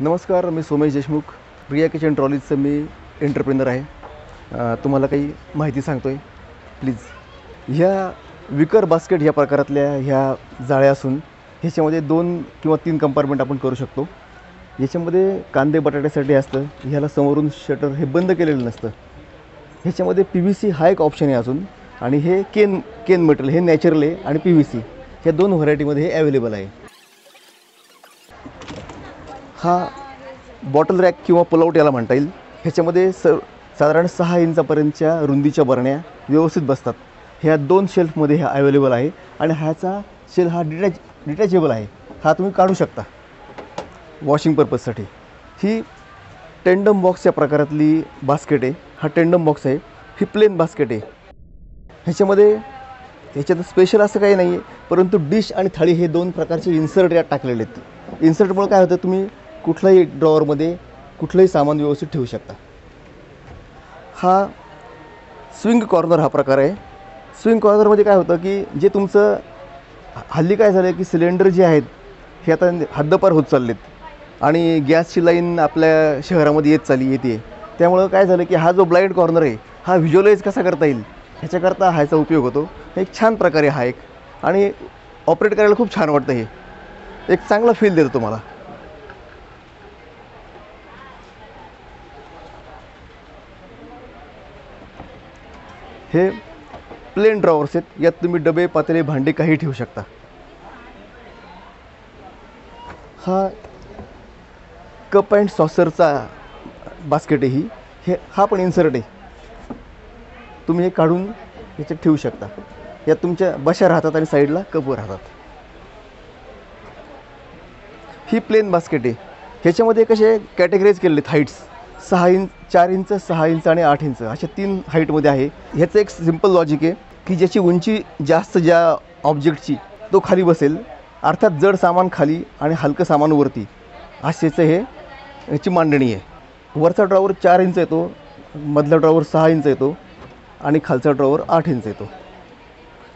नमस्कार मी सोमेश देशमुख. प्रिया किचन ट्रॉलीजचं मी एंटरप्रेनर आहे. तुम्हाला काही माहिती सांगतो आहे प्लीज ह्या विकर बास्केट ह्या प्रकारातल्या ह्या जाळ्या असून ह्याच्यामध्ये दोन किंवा तीन कंपार्टमेंट आपण करू शकतो. याच्यामध्ये कांदे बटाट्यासाठी असतं. ह्याला समोरून शटर हे बंद केलेलं नसतं. ह्याच्यामध्ये पी व्ही सी हा एक ऑप्शन आहे अजून. आणि हे केन केन मटेरियल हे नॅचरल आहे आणि पी व्ही सी ह्या दोन व्हरायटीमध्ये हे अवेलेबल आहे. हा बॉटल रॅक किंवा पुलआउट याला म्हणता येईल. ह्याच्यामध्ये स साधारण सहा इंचापर्यंतच्या रुंदीच्या बरण्या व्यवस्थित बसतात. ह्या दोन शेल्फमध्ये ह्या अवेलेबल आहे आणि ह्याचा शेल हा डिटॅच डिटॅचेबल आहे. हा तुम्ही काढू शकता. वॉशिंग पर्पजसाठी ही टेंडम बॉक्सच्या प्रकारातली बास्केट आहे. हा टेंडम बॉक्स आहे. ही प्लेन बास्केट आहे. ह्याच्यामध्ये ह्याच्यात स्पेशल असं काही नाही आहे परंतु डिश आणि थाळी हे दोन प्रकारचे इन्सर्ट यात टाकलेले आहेत. इन्सर्टमुळे काय होतं तुम्ही कुठल्याही ड्रॉवरमध्ये कुठलंही सामान व्यवस्थित ठेवू शकता. हा स्विंग कॉर्नर हा प्रकार आहे. स्विंग कॉर्नरमध्ये काय होतं की जे तुमचं हल्ली काय झालं की सिलेंडर जे आहेत हे आता हद्दपार होत चाललेत. आणि गॅसची लाईन आपल्या शहरामध्ये येत चालली येते. त्यामुळं काय झालं की हा जो ब्लाइंड कॉर्नर आहे हा व्हिज्युअलाइज कसा करता येईल ह्याच्याकरता ह्याचा उपयोग होतो. एक छान प्रकारे हा एक. आणि ऑपरेट करायला खूप छान वाटतं हे. एक चांगला फील देतो तुम्हाला. हे प्लेन ड्रॉवर्स आहेत. यात तुम्ही डबे पातेले भांडे काही ठेवू शकता. हा कप अँड सॉसरचा बास्केट आहे ही. हे हा पण इन्सर्ट आहे. तुम्ही हे काढून ह्याच्यात ठेवू शकता. यात तुमच्या बशा राहतात आणि साईडला कपवर राहतात. ही प्लेन बास्केट आहे. ह्याच्यामध्ये कसे कॅटेगराईज केलेले आहेत? हाईट्स सहा इंच चार इंच सहा इंच आणि आठ इंच अशा तीन हाईटमध्ये आहे. ह्याचं एक सिंपल लॉजिक आहे की ज्याची उंची जास्त ज्या ऑब्जेक्टची तो खाली बसेल. अर्थात जड सामान खाली आणि हलकं सामान वरती. असेचं हे ह्याची मांडणी आहे. वरचा ड्रॉवर चार इंच येतो मधला ड्रॉवर सहा इंच येतो आणि खालचा ड्रॉवर आठ इंच येतो.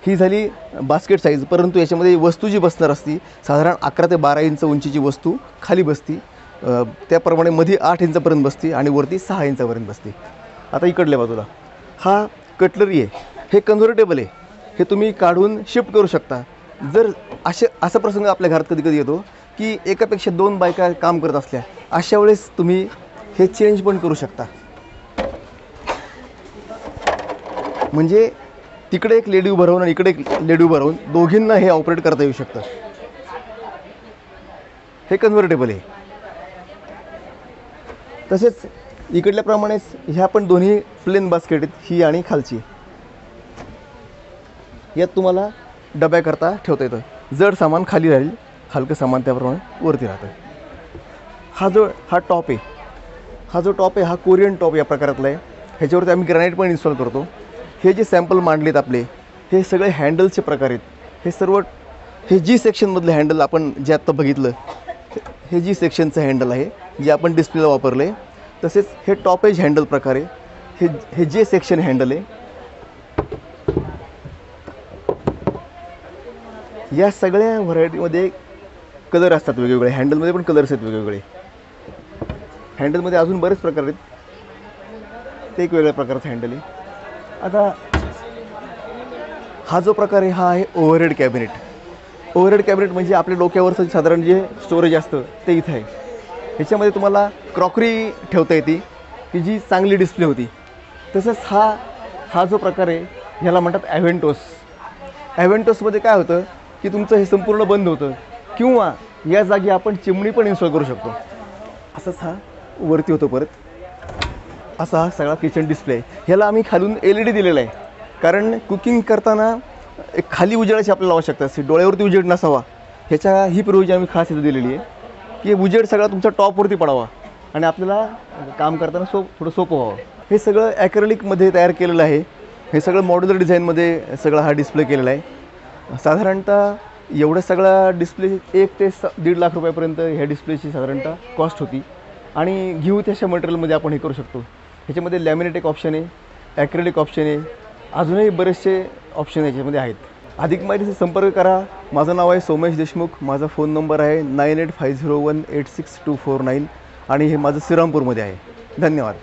ही झाली बास्केट साईज परंतु याच्यामध्ये वस्तू जी बसणार असती साधारण अकरा ते बारा इंच उंचीची वस्तू खाली बसती. त्याप्रमाणे मध्ये आठ इंचापर्यंत बसते आणि वरती सहा इंचापर्यंत बसते. आता इकडल्या बाजूला हा कटलरी आहे. हे कन्व्हर्टेबल आहे. हे तुम्ही काढून शिफ्ट करू शकता. जर असे असा प्रसंग आपल्या घरात कधी कधी येतो की एकापेक्षा दोन बायका काम करत असल्या अशा वेळेस तुम्ही हे चेंज पण करू शकता. म्हणजे तिकडे एक लेडी उभं राहून आणि इकडे एक लेडी उभं राहून दोघींना हे ऑपरेट करता येऊ शकतं. हे कन्व्हर्टेबल आहे. तसेच इकडल्याप्रमाणेच ह्या पण दोन्ही प्लेन बास्केट आहेत ही आणि खालची. यात तुम्हाला डब्याकरता ठेवता येतं. जड सामान खाली राहील हलकं सामान त्याप्रमाणे वरती राहतं. हा जो हा टॉप आहे. हा जो टॉप आहे हा कोरियन टॉप या प्रकारातला आहे. ह्याच्यावरती आम्ही ग्रॅनाईट पण इन्स्टॉल करतो. हे जे सॅम्पल मांडलेत आपले हे सगळे हँडलचे प्रकार आहेत. हे सर्व हे जी सेक्शनमधलं हँडल आपण जे आत्ता बघितलं हे जी सेक्शनचं हँडल आहे जे आपण डिस्प्लेला वापरले तसेच हे टॉप एज हँडल प्रकार आहे हे हे जे सेक्शन हँडल आहे या सगळ्या व्हरायटीमध्ये कलर असतात वेगवेगळे. हँडलमध्ये पण कलर्स आहेत वेगवेगळे. हँडलमध्ये अजून बरेच प्रकार आहेत. ते एक वेगळ्या प्रकारचं हँडल आहे. आता हा जो प्रकार आहे हा आहे ओव्हरहेड कॅबिनेट ओव्हरहेड कॅबिनेट म्हणजे आपल्या डोक्यावरचं साधारण जे स्टोरेज असतं ते इथं आहे. ह्याच्यामध्ये तुम्हाला क्रॉकरी ठेवता येते की जी चांगली डिस्प्ले होती. तसंच हा हा जो प्रकार आहे ह्याला म्हणतात ॲव्हेंटोस ॲव्हेंटोसमध्ये काय होतं की तुमचं हे संपूर्ण बंद होतं. किंवा या जागी आपण चिमणी पण इन्स्टॉल करू शकतो. असंच हा वरती होतो परत. असा हा सगळा किचन डिस्प्ले आहे. ह्याला आम्ही खालून एल ई डी दिलेला आहे. कारण कुकिंग करताना एक खाली उजेडाची आपल्याला आवश्यकता असते. डोळ्यावरती उजेड नसावा. ह्याच्या ही प्रोविजन आम्ही खास इथं दिलेली आहे. की उजेड सगळा तुमच्या टॉपवरती पडावा. आणि आपल्याला काम करताना सो थोडं सोपं व्हावं. हे सगळं ॲक्रेलिकमध्ये तयार केलेलं आहे. हे सगळं मॉड्युलर डिझाईनमध्ये सगळा हा डिस्प्ले केलेला आहे. साधारणतः एवढं सगळा डिस्प्ले एक ते स दीड लाख रुपयापर्यंत ह्या डिस्प्लेची साधारणतः कॉस्ट होती. आणि घेऊ त्याच्या मटेरियलमध्ये आपण हे करू शकतो. ह्याच्यामध्ये लॅमिनेट एक ऑप्शन आहे ॲक्रेलिक ऑप्शन आहे. अजूनही बरेचसे ऑप्शन याच्यामध्ये आहेत. अधिक माहितीचा संपर्क करा. माझं नाव आहे सोमेश देशमुख. माझा फोन नंबर आहे nine eight five zero one eight six two four nine आणि हे माझं श्रीरामपूरमध्ये आहे. धन्यवाद.